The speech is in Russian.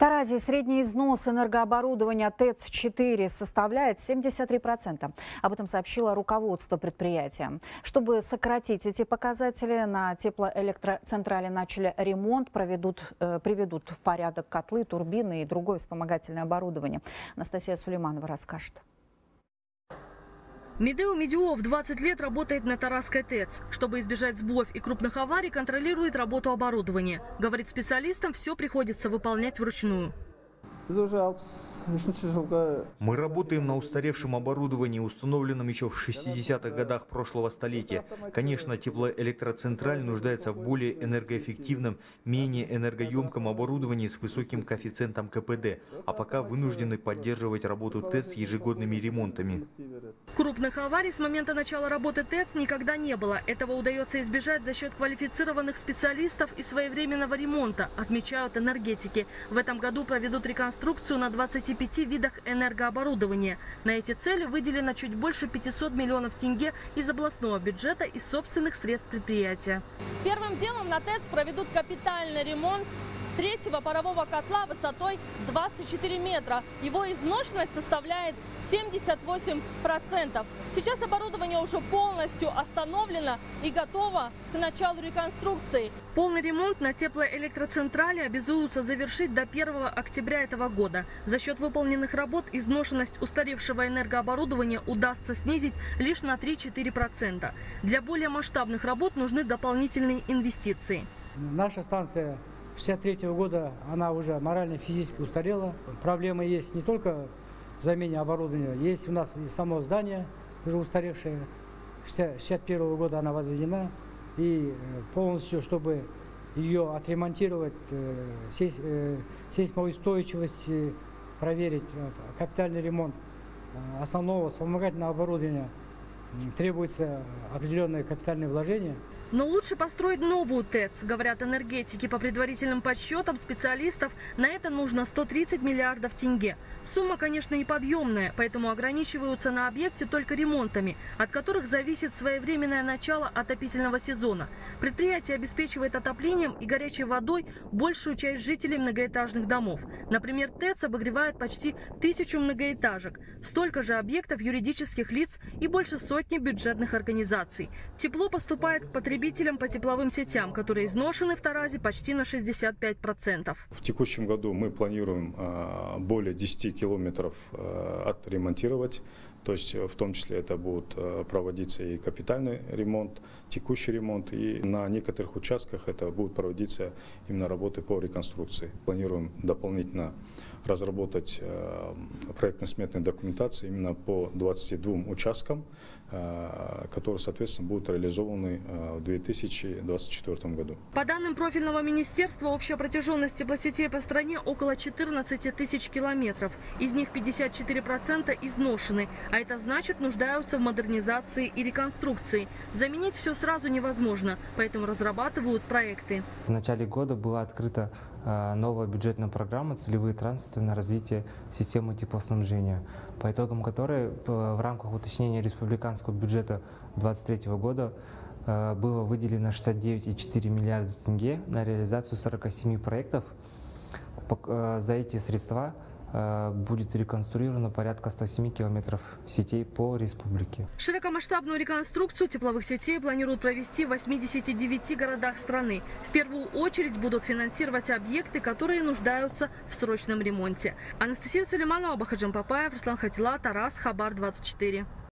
Таразе средний износ энергооборудования ТЭЦ-4 составляет 73%. Об этом сообщило руководство предприятия. Чтобы сократить эти показатели, на теплоэлектроцентрале начали ремонт, проведут, э, приведут в порядок котлы, турбины и другое вспомогательное оборудование. Анастасия Сулейманова расскажет. Медео Медиов 20 лет работает на Тарасской ТЭЦ. Чтобы избежать сбоев и крупных аварий, контролирует работу оборудования. Говорит, специалистам все приходится выполнять вручную. Мы работаем на устаревшем оборудовании, установленном еще в 60-х годах прошлого столетия. Конечно, теплоэлектроцентраль нуждается в более энергоэффективном, менее энергоемком оборудовании с высоким коэффициентом КПД, а пока вынуждены поддерживать работу ТЭЦ с ежегодными ремонтами. Крупных аварий с момента начала работы ТЭЦ никогда не было. Этого удается избежать за счет квалифицированных специалистов и своевременного ремонта, отмечают энергетики. В этом году проведут реконструкцию реконструкцию на 25 видах энергооборудования. На эти цели выделено чуть больше 500 миллионов тенге из областного бюджета и собственных средств предприятия. Первым делом на ТЭЦ проведут капитальный ремонт третьего парового котла высотой 24 метра. Его изношенность составляет 78%. Сейчас оборудование уже полностью остановлено и готово к началу реконструкции. Полный ремонт на теплоэлектроцентрале обязуются завершить до 1 октября этого года. За счет выполненных работ изношенность устаревшего энергооборудования удастся снизить лишь на 3-4%. Для более масштабных работ нужны дополнительные инвестиции. Наша станция 63 -го года она уже морально физически устарела. Проблемы есть не только в замене оборудования, есть у нас и само здание уже устаревшее. 61 -го года она возведена. И э, полностью, чтобы ее отремонтировать, э, э, сейсмоустойчивость проверить, капитальный ремонт основного вспомогательного оборудования – требуется определенное капитальное вложение. Но лучше построить новую ТЭЦ, говорят энергетики. По предварительным подсчетам специалистов, на это нужно 130 миллиардов тенге. Сумма, конечно, неподъемная, поэтому ограничиваются на объекте только ремонтами, от которых зависит своевременное начало отопительного сезона. Предприятие обеспечивает отоплением и горячей водой большую часть жителей многоэтажных домов. Например, ТЭЦ обогревает почти тысячу многоэтажек, столько же объектов юридических лиц и больше сотни сотни бюджетных организаций. Тепло поступает к потребителям по тепловым сетям, которые изношены в Таразе почти на 65%. В текущем году мы планируем а, более 10 километров а, отремонтировать. То есть в том числе это будет а, проводиться и капитальный ремонт, текущий ремонт, и на некоторых участках это будут проводиться именно работы по реконструкции. Планируем дополнительно разработать проектно-сметные документации именно по 22 участкам, Э, которые, соответственно, будут реализованы э, в 2024 году. По данным профильного министерства, общая протяженность теплосетей по стране около 14 тысяч километров. Из них 54% изношены, а это значит нуждаются в модернизации и реконструкции. Заменить все сразу невозможно, поэтому разрабатывают проекты. В начале года была открыта э, новая бюджетная программа «Целевые трансферты на развитие системы теплоснабжения», по итогам которой в рамках уточнения республиканского бюджета 2023 года э, было выделено 69,4 миллиарда тенге на реализацию 47 проектов. Э, за эти средства будет реконструировано порядка 107 километров сетей по республике. Широкомасштабную реконструкцию тепловых сетей планируют провести в 89 городах страны. В первую очередь будут финансировать объекты, которые нуждаются в срочном ремонте. Анастасия Сулейманова, Бахаджан Папаев, Руслан Хатила, Тарас, Хабар 24.